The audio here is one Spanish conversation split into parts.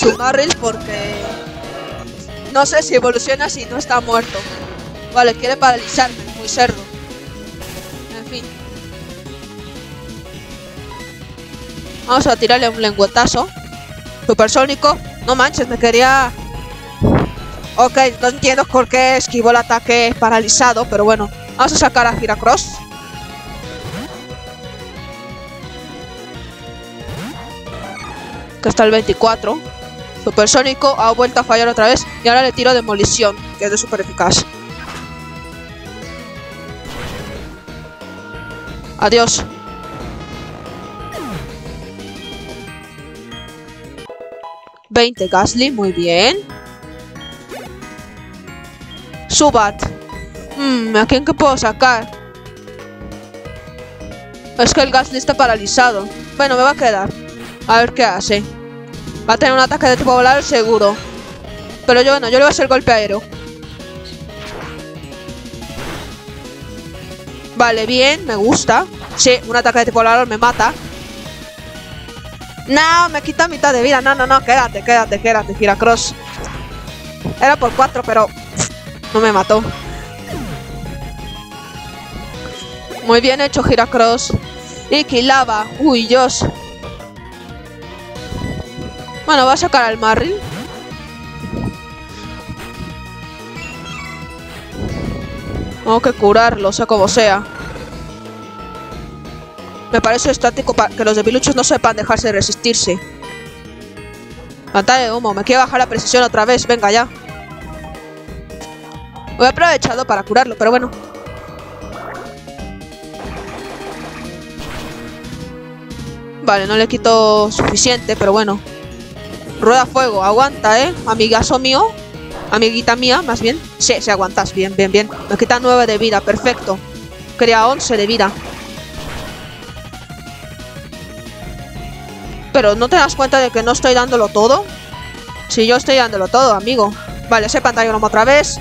su Marril porque no sé si evoluciona si no está muerto. Vale, quiere paralizarme, muy cerdo. En fin. Vamos a tirarle un lengüetazo. Supersónico. No manches, me quería... Ok, no entiendo por qué esquivó el ataque paralizado, pero bueno. Vamos a sacar a Giracross. Que está el 24. Supersónico ha vuelto a fallar otra vez. Y ahora le tiro demolición, que es de super eficaz. Adiós. ¿20 Gasly? Muy bien. Subat. Mmm, ¿a quién que puedo sacar? Es que el Gasly está paralizado. Bueno, me va a quedar. A ver qué hace. Va a tener un ataque de tipo volar seguro. Pero yo, bueno, yo le voy a hacer golpe aéreo. Vale, bien, me gusta. Sí, un ataque de tipo volador me mata. No, me quita mitad de vida. No, no, no, quédate, quédate, quédate, Giracross. Era por 4, pero no me mató. Muy bien hecho, Giracross. Y Kilava. Uy, Dios. Bueno, va a sacar al Marril. Tengo que curarlo, sea como sea. Me parece estático para que los debiluchos no sepan dejarse de resistirse. Pantalla de humo, me quiere bajar la precisión otra vez, venga ya. Voy a aprovechado para curarlo, pero bueno. Vale, no le quito suficiente, pero bueno. Rueda fuego, aguanta, ¿eh? Amigazo mío. Amiguita mía, más bien. Sí, sí, aguantas. Bien, bien, bien. Me quita 9 de vida, perfecto. Crea 11 de vida. Pero ¿no te das cuenta de que no estoy dándolo todo? Si yo estoy dándolo todo, amigo. Vale, ese pantalla otra vez.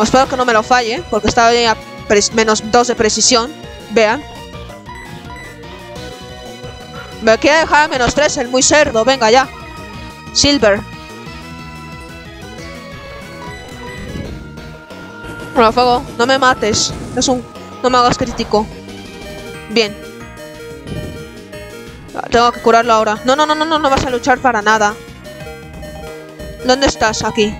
espero que no me lo falle, porque estaba a menos 2 de precisión. Vean. Me quiere dejar a menos 3, el muy cerdo. Venga, ya. Silver. No me mates. Es un... No me hagas crítico. Bien. Tengo que curarlo ahora. No, no, no, no, no, no vas a luchar para nada. ¿Dónde estás? Aquí.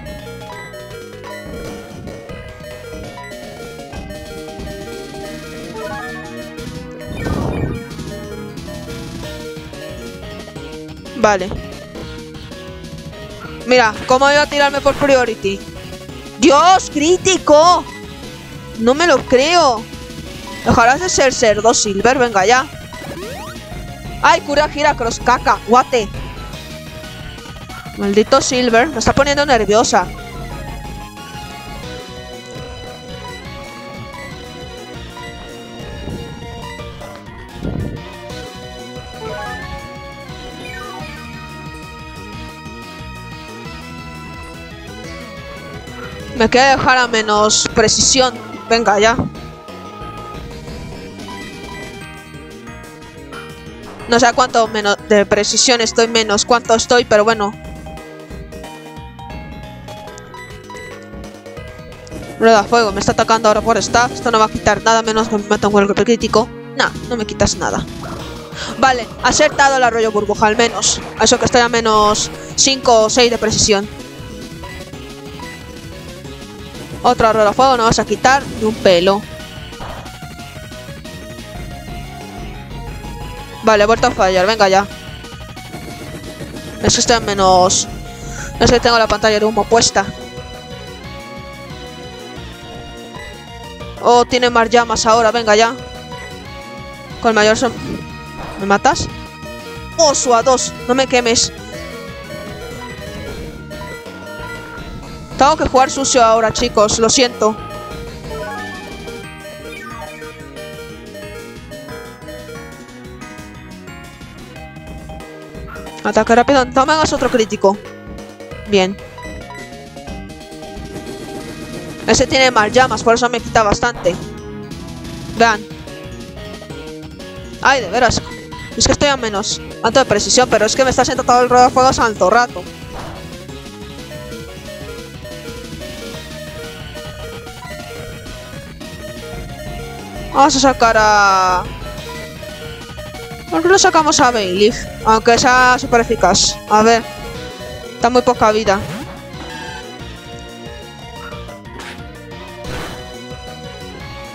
Vale. Mira, ¿cómo voy a tirarme por priority? ¡Dios, crítico! No me lo creo. Dejarás de ser cerdo, Silver, venga ya. ¡Ay, cura gira cross caca! ¡Guate! Maldito Silver, me está poniendo nerviosa. Me queda dejar a menos precisión. Venga, ya. No sé cuánto menos de precisión estoy menos, cuánto estoy, pero bueno. Rueda fuego, me está atacando ahora por staff. Esto no va a quitar nada menos que me meta un golpe crítico. No, no me quitas nada. Vale, acertado el arroyo burbuja al menos. Eso que estoy a menos 5 o 6 de precisión. Otra rueda fuego, no vas a quitar ni un pelo. Vale, he vuelto a fallar, venga ya. Es que está en menos... Es que tengo la pantalla de humo puesta. Oh, tiene más llamas ahora, venga ya. Con mayor son... ¿Me matas? Oso a dos, no me quemes. Tengo que jugar sucio ahora, chicos, lo siento. Ataque rápido. No me hagas otro crítico. Bien. Ese tiene más llamas, por eso me quita bastante. Vean. Ay, de veras. Es que estoy a menos. Tanto de precisión, pero es que me está todo el ruedo de fuego rato. Vamos a sacar a... ¿Por qué no sacamos a Bailey? Aunque sea súper eficaz. A ver. Está muy poca vida.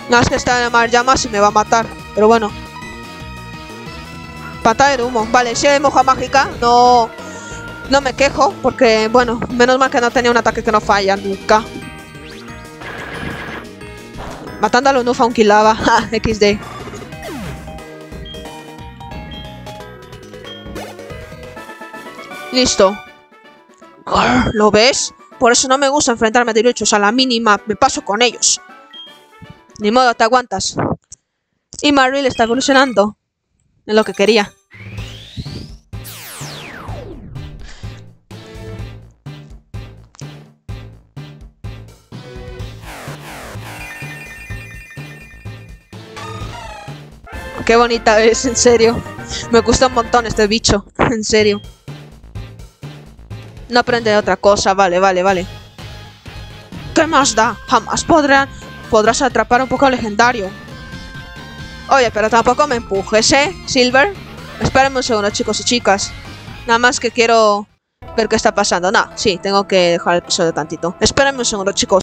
No, es que está en mar llamas y me va a matar. Pero bueno. Pata de humo. Vale, si hay moja mágica, no... No me quejo, porque, bueno, menos mal que no tenía un ataque que no falla nunca. Matando a Lunufa un killaba. XD. Listo. ¿Lo ves? Por eso no me gusta enfrentarme a derechos a la mínima. Me paso con ellos. Ni modo, te aguantas. Y Maril está evolucionando. En lo que quería. Qué bonita es, en serio. Me gusta un montón este bicho, en serio. No aprende otra cosa, vale, vale, vale. ¿Qué más da? Jamás podrás atrapar un poco legendario. Oye, pero tampoco me empujes, ¿eh, Silver? Espérenme un segundo, chicos y chicas. Nada más que quiero ver qué está pasando. No, sí, tengo que dejar el episodio tantito. Espérenme un segundo, chicos.